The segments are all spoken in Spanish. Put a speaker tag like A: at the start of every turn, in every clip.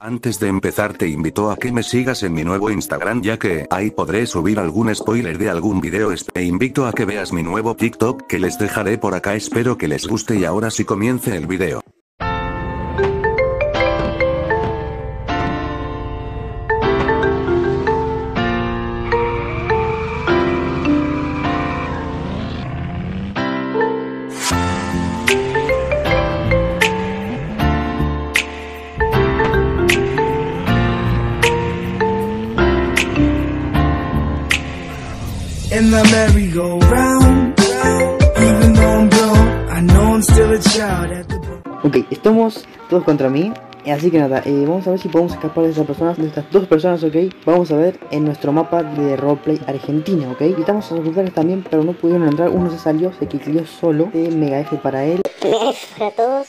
A: Antes de empezar te invito a que me sigas en mi nuevo Instagram ya que ahí podré subir algún spoiler de algún video te invito a que veas mi nuevo TikTok que les dejaré por acá espero que les guste y ahora sí comience el video.
B: In the merry-go-round. Even though I'm grown, I know I'm still a child at the
C: Ok, estamos todos contra mí. Así que nada, eh, vamos a ver si podemos escapar de estas personas, de estas dos personas, ok. Vamos a ver en nuestro mapa de roleplay Argentina, ok. Invitamos a los también, pero no pudieron entrar. Uno se salió, se quitó solo. De Mega F para él.
D: Mega F para todos.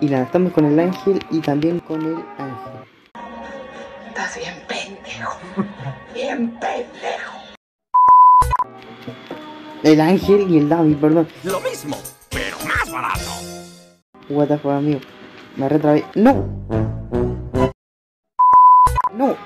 C: Y nada, estamos con el ángel y también con el ángel.
E: Estás bien pendejo. Bien pendejo.
C: El ángel y el Dami, perdón.
F: Lo mismo, pero más barato.
C: What the fuck, amigo. Me retrabé. ¡No! ¡No!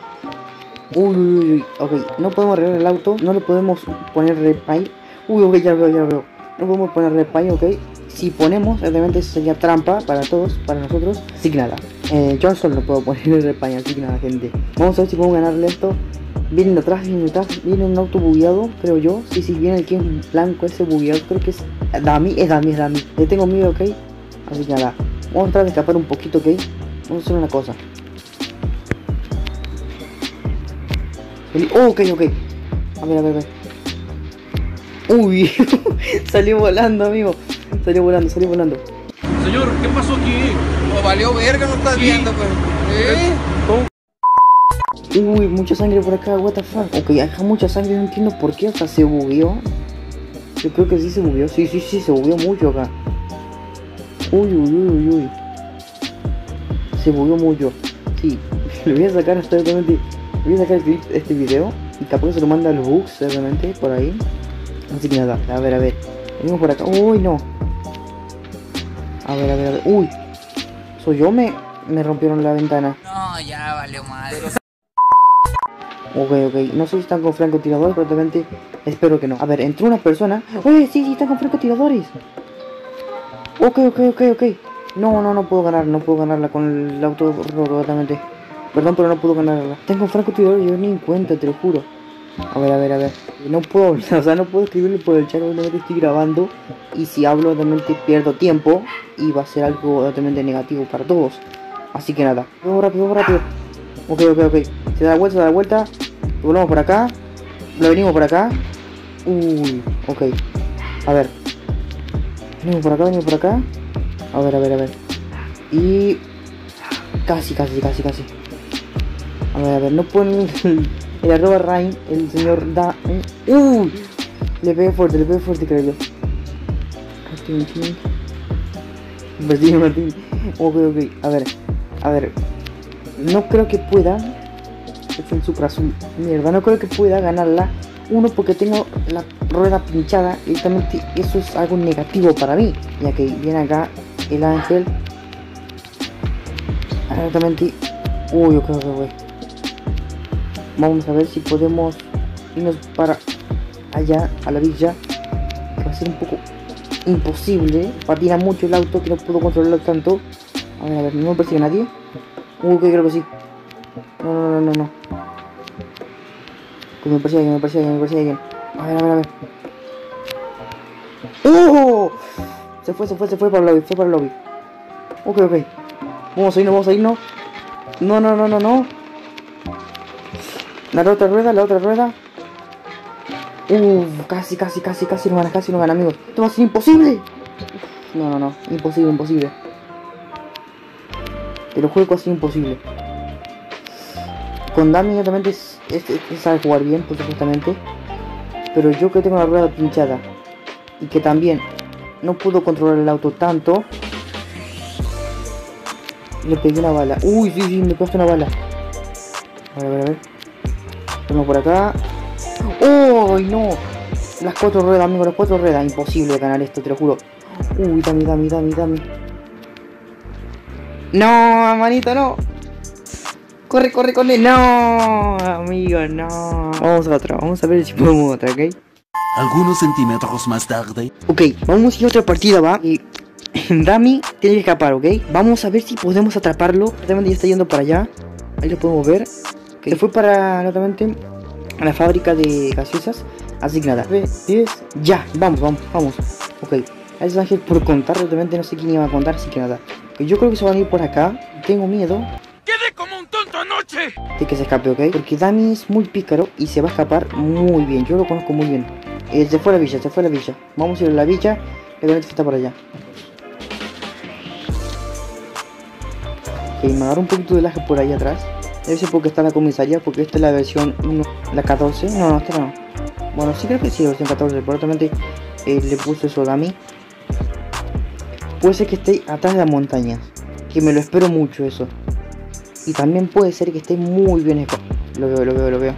C: Uy, uy, uy, ok. No podemos arreglar el auto. No le podemos poner repay. Uy, ok, ya veo, ya veo. No podemos poner repay, ok. Si ponemos, obviamente sería trampa para todos, para nosotros. Así que nada. Eh, solo no puedo poner repay, así que nada, gente. Vamos a ver si podemos ganarle esto. Vienen de atrás, vienen detrás, viene un auto bugueado, creo yo. Sí, sí, viene el que es blanco, ese bugueado, creo que es Dami, es Dami, es Dami. Le tengo miedo, ok. Así que nada, vamos a tratar de escapar un poquito, ok. Vamos a hacer una cosa. Oh, ok, ok. A ver, a ver, a ver. Uy, salió volando, amigo. Salió volando, salió volando.
F: Señor, ¿qué pasó aquí?
G: No valió verga, no estás viendo, pues. ¿Eh?
C: Uy, mucha sangre por acá, what the fuck. Ok, hay mucha sangre, no entiendo por qué, hasta se bugueó. Yo creo que sí se bugueó, sí, sí, sí, se bugueó mucho acá. Uy, uy, uy, uy, uy. Se bugueó mucho. Sí, le voy a sacar hasta realmente. Le voy a sacar este video. Y capaz se lo manda a los bugs, realmente, por ahí. Así que nada, a ver, a ver. Venimos por acá. Uy, no. A ver, a ver, a ver. Uy. Soy yo, me, me rompieron la ventana.
G: No, ya valió madre.
C: Ok, ok. No sé si están con francotiradores, pero realmente espero que no. A ver, entró una persona. Oye, sí, sí, están con francotiradores. Ok, ok, ok, ok. No, no, no puedo ganar, no puedo ganarla con el auto robotamente. Perdón, pero no puedo ganarla. Tengo francotiradores, yo ni en cuenta, te lo juro. A ver, a ver, a ver. No puedo, o sea, no puedo escribirle por el chat, obviamente estoy grabando. Y si hablo, obviamente pierdo tiempo. Y va a ser algo obviamente negativo para todos. Así que nada. Vamos rápido, vamos rápido. Ok, ok, ok. Se da la vuelta, se da la vuelta. Volvemos por acá. Lo venimos por acá. Uy, ok. A ver. Venimos por acá, venimos por acá. A ver, a ver, a ver. Y... Casi, casi, casi, casi. A ver, a ver, no pone el, arroba Rain, el señor da... Uy. Le pegué fuerte, le pegué fuerte, creo yo. Martín, Martín. Ok, ok. A ver, a ver. No creo que pueda. El Supra azul. Mierda, no creo que pueda ganarla. Uno, porque tengo la rueda pinchada. Y también eso es algo negativo para mí. Ya que viene acá el ángel. Exactamente. Uy, yo creo que voy. Vamos a ver si podemos irnos para allá, a la villa. Que va a ser un poco imposible. Patina mucho el auto que no puedo controlarlo tanto. A ver, a ver, no me persigue nadie. Uy, que creo que sí. No, no, no, no, no. Que me persigue me persigue me persigue. A ver, a ver, a ver. ¡Oh! Se fue, se fue, se fue para el lobby, fue para el lobby. Ok, ok. Vamos a irnos, vamos a irnos. No, no, no, no, no. La otra rueda, la otra rueda. Uh, casi, casi, casi, casi no gana, casi no gana, amigos. Esto va a ser imposible. No, no, no. Imposible, imposible. Te lo juego casi imposible. Con Dami obviamente es, es, es, sabe jugar bien, pues supuestamente. Pero yo que tengo la rueda pinchada y que también no puedo controlar el auto tanto. Le pegué una bala. Uy, sí, sí, me puesto una bala. A ver, a ver, a ver. Tengo por acá. ¡Oh, no! Las cuatro ruedas, amigo, las cuatro ruedas. Imposible ganar esto, te lo juro. Uy, dame, dame, dame, dame. No, manito, no. Corre, corre, corre. No, amigo, no. Vamos a otra. Vamos a ver si podemos otra, ¿ok?
D: Algunos centímetros más tarde.
C: Ok, vamos a ir a otra partida, ¿va? Y Dami tiene que escapar, ¿ok? Vamos a ver si podemos atraparlo. Realmente ya está yendo para allá. Ahí lo podemos ver. Ok, Se fue para, nuevamente, a la fábrica de gaseosas. Así que nada, 10, ya, vamos, vamos, vamos. Ok, gracias Ángel por contar, realmente no sé quién iba a contar, así que nada. Yo creo que se van a ir por acá. Tengo miedo
F: ¡Quedé como
C: de que se escape, ¿ok? Porque Dami es muy pícaro y se va a escapar muy bien. Yo lo conozco muy bien. Se fue a la villa, se fue a la villa. Vamos a ir a la villa. Realmente está por allá. Ok, me agarro un poquito de laje por ahí atrás. Debe ser porque está la comisaría, porque esta es la versión 1, la 14. No, no, esta no. Bueno, sí creo que sí, la versión 14. Probablemente eh, le puse eso a Dami. Puede ser que esté atrás de las montañas. Que me lo espero mucho eso. Y también puede ser que esté muy bien esco- Lo veo, lo veo, lo veo.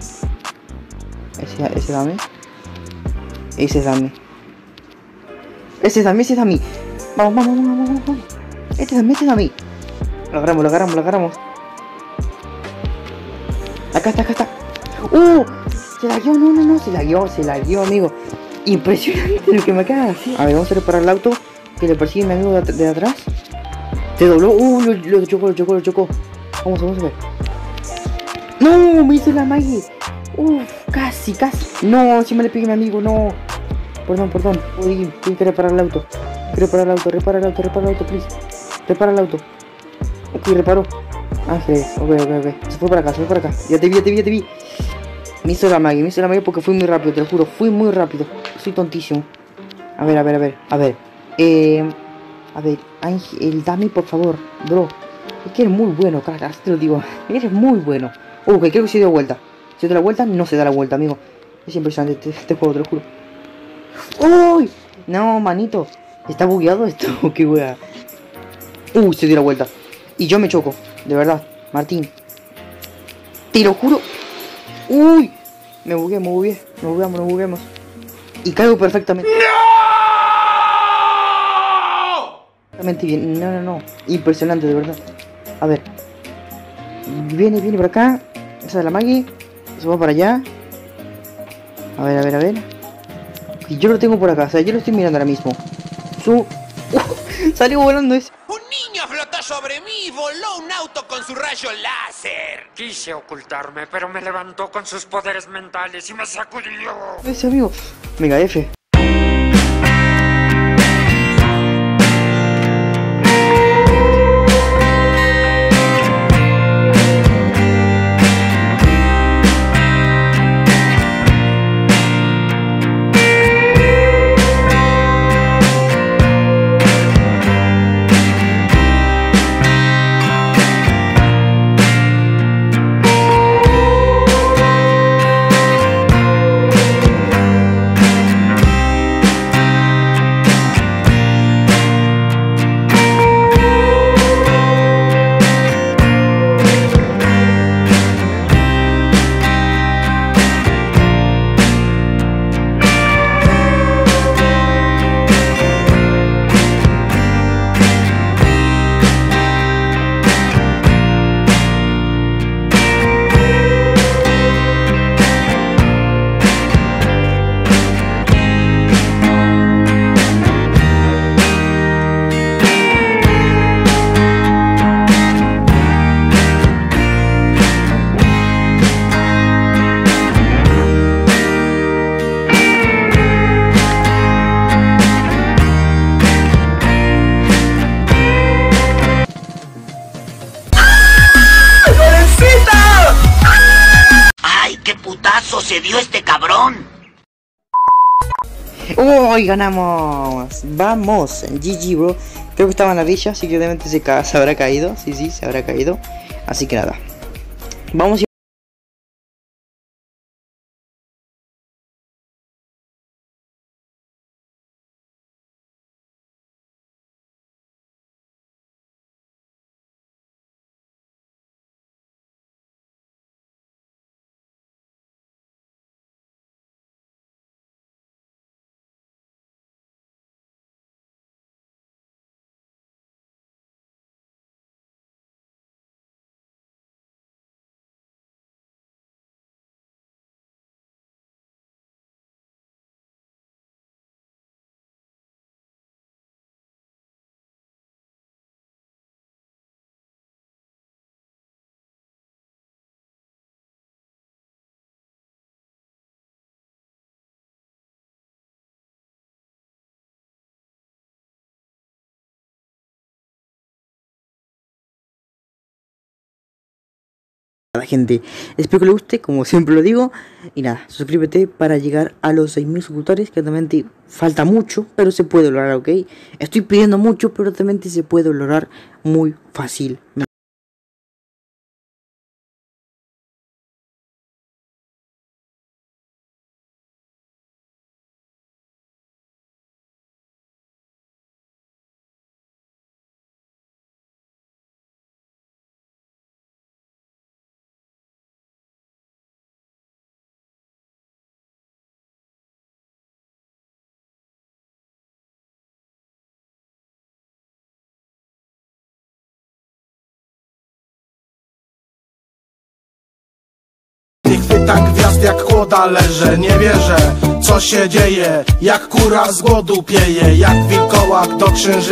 C: Ese, ese dame. Ese es dame. Ese es dame, ese es dame. Vamos, vamos, vamos, vamos, vamos. Este es dame, este es dame. Lo agarramos, lo agarramos, lo agarramos. Acá está, acá está. ¡Uh! Se la guió, no, no, no, se la guió, se la guió, amigo. Impresionante lo que me acaba de hacer. A ver, vamos a reparar el auto que le persigue mi amigo de, at- de atrás. Se dobló, uh, lo chocó, lo chocó, lo chocó. Vamos, vamos ver. No, me hizo la Maggie. Uf, casi, casi. No, si me le pegué mi amigo, no. Perdón, perdón. Uy, tengo que reparar el auto. Reparar el auto, repara el auto, repara el auto, please. Repara el auto. Ok, reparó. Ángel, ok, ok, ok. Se fue para acá, se fue para acá. Ya te vi, ya te vi, ya te vi. Me hizo la Maggie, me hizo la Maggie porque fui muy rápido, te lo juro. Fui muy rápido. Soy tontísimo. A ver, a ver, a ver, a ver. Eh, a ver, Ángel, el Dami, por favor, bro. Es que eres muy bueno, caraca, así te lo digo. Eres muy bueno. Uh, que creo que se dio vuelta. Si da la vuelta, no se da la vuelta, amigo. Es impresionante este, este juego, te lo juro. ¡Uy! No, manito. ¿Está bugueado esto? ¡Qué wea! Uh, se dio la vuelta. Y yo me choco, de verdad, Martín. Te lo juro. ¡Uy! Me bugué, me bugué. Nos bugueamos, nos bugueamos. Y caigo perfectamente. Perfectamente bien. No, no, no. Impresionante, de verdad. A ver. Viene, viene por acá. Esa es la Maggie. Se va para allá. A ver, a ver, a ver. Y yo lo tengo por acá. O sea, yo lo estoy mirando ahora mismo. Su... salió volando ese.
F: Un niño flotó sobre mí y voló un auto con su rayo láser.
H: Quise ocultarme, pero me levantó con sus poderes mentales y me sacudió.
C: Ese amigo. Mega F.
I: putazo se dio este cabrón!
C: ¡Uy! ganamos. Vamos. GG, bro. Creo que estaba en la villa, así que obviamente se, ca- se habrá caído. Sí, sí, se habrá caído. Así que nada. Vamos a Nada, gente, espero que les guste, como siempre lo digo. Y nada, suscríbete para llegar a los 6.000 suscriptores, que realmente falta mucho, pero se puede lograr, ¿ok? Estoy pidiendo mucho, pero realmente se puede lograr muy fácil.
J: Chwyta gwiazd jak kłoda leżę Nie wierzę co się dzieje. Jak kura z głodu pieje. Jak wilkołak do księżyca